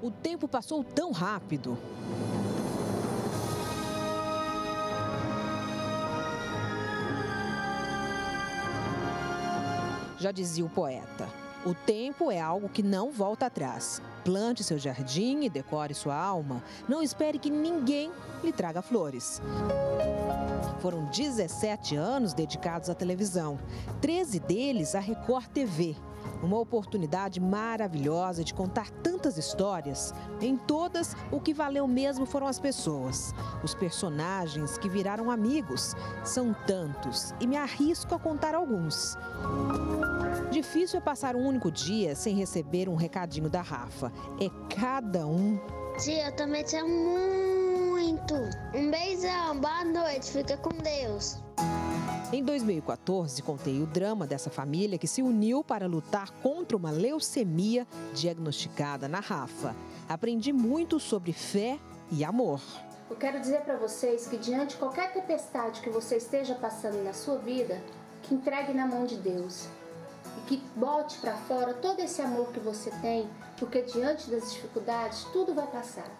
O tempo passou tão rápido. Já dizia o poeta. O tempo é algo que não volta atrás. Plante seu jardim e decore sua alma. Não espere que ninguém lhe traga flores. Foram 17 anos dedicados à televisão, 13 deles à Record TV. Uma oportunidade maravilhosa de contar tantas histórias. Em todas, o que valeu mesmo foram as pessoas, os personagens que viraram amigos. São tantos e me arrisco a contar alguns. Difícil é passar um único dia sem receber um recadinho da Rafa. É cada um. Tia, eu também te amo muito. Um beijão, boa noite, fica com Deus. Em 2014, contei o drama dessa família que se uniu para lutar contra uma leucemia diagnosticada na Rafa. Aprendi muito sobre fé e amor. Eu quero dizer para vocês que diante de qualquer tempestade que você esteja passando na sua vida, que entregue na mão de Deus e que bote para fora todo esse amor que você tem, porque diante das dificuldades tudo vai passar.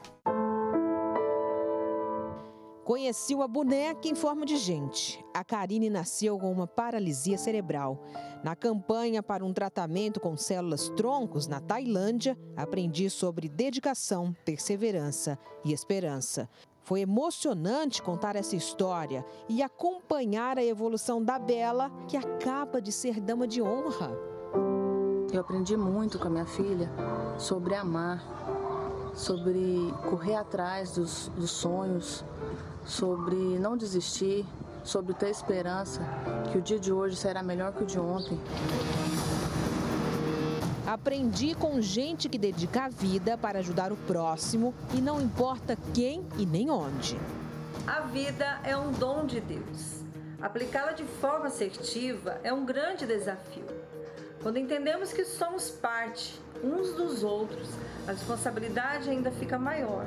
Conheci uma boneca em forma de gente. A Karine nasceu com uma paralisia cerebral. Na campanha para um tratamento com células troncos na Tailândia, aprendi sobre dedicação, perseverança e esperança. Foi emocionante contar essa história e acompanhar a evolução da Bela, que acaba de ser dama de honra. Eu aprendi muito com a minha filha sobre amar, sobre correr atrás dos, dos sonhos, sobre não desistir, sobre ter esperança que o dia de hoje será melhor que o de ontem. Aprendi com gente que dedica a vida para ajudar o próximo e não importa quem e nem onde. A vida é um dom de Deus. Aplicá-la de forma assertiva é um grande desafio. Quando entendemos que somos parte uns dos outros, a responsabilidade ainda fica maior.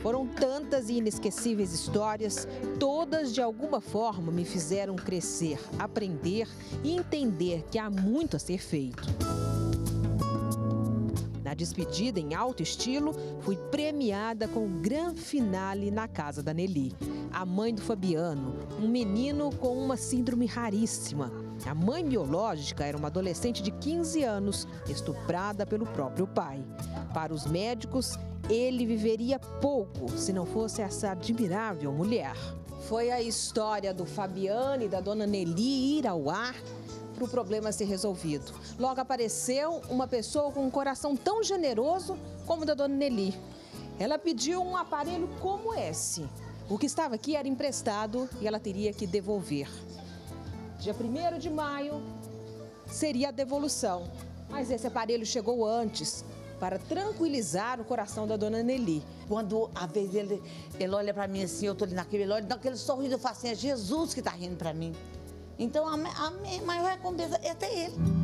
Foram tantas e inesquecíveis histórias, todas de alguma forma me fizeram crescer, aprender e entender que há muito a ser feito. Na despedida em alto estilo, fui premiada com o grande finale na casa da Nelly. A mãe do Fabiano, um menino com uma síndrome raríssima. A mãe biológica era uma adolescente de 15 anos, estuprada pelo próprio pai. Para os médicos, ele viveria pouco se não fosse essa admirável mulher. Foi a história do Fabiano e da dona Nelly ir ao ar para o problema ser resolvido. Logo apareceu uma pessoa com um coração tão generoso como o da dona Nelly. Ela pediu um aparelho como esse. O que estava aqui era emprestado e ela teria que devolver. Dia 1 de maio seria a devolução, mas esse aparelho chegou antes para tranquilizar o coração da dona Nelly. Quando a vez ele, ele olha para mim assim, eu tô ali naquele, ele olha, naquele sorriso, eu falo assim, é Jesus que está rindo para mim. Então a, a maior recompensa é ter ele.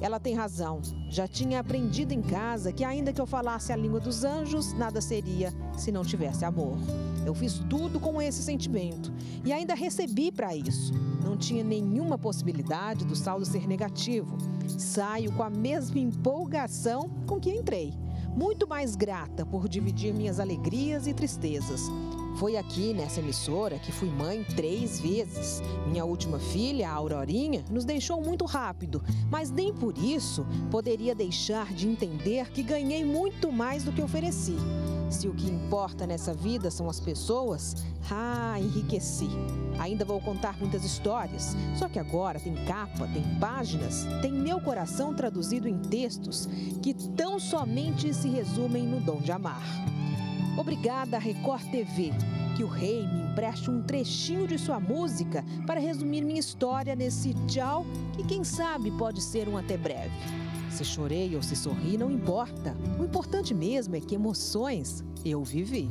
Ela tem razão. Já tinha aprendido em casa que, ainda que eu falasse a língua dos anjos, nada seria se não tivesse amor. Eu fiz tudo com esse sentimento e ainda recebi para isso. Não tinha nenhuma possibilidade do saldo ser negativo. Saio com a mesma empolgação com que entrei. Muito mais grata por dividir minhas alegrias e tristezas. Foi aqui nessa emissora que fui mãe três vezes. Minha última filha, a Aurorinha, nos deixou muito rápido, mas nem por isso poderia deixar de entender que ganhei muito mais do que ofereci. Se o que importa nessa vida são as pessoas, ah, enriqueci. Ainda vou contar muitas histórias, só que agora tem capa, tem páginas, tem meu coração traduzido em textos que tão somente se resumem no dom de amar. Obrigada, Record TV. Que o rei me empreste um trechinho de sua música para resumir minha história nesse tchau, que quem sabe pode ser um até breve. Se chorei ou se sorri, não importa. O importante mesmo é que emoções eu vivi.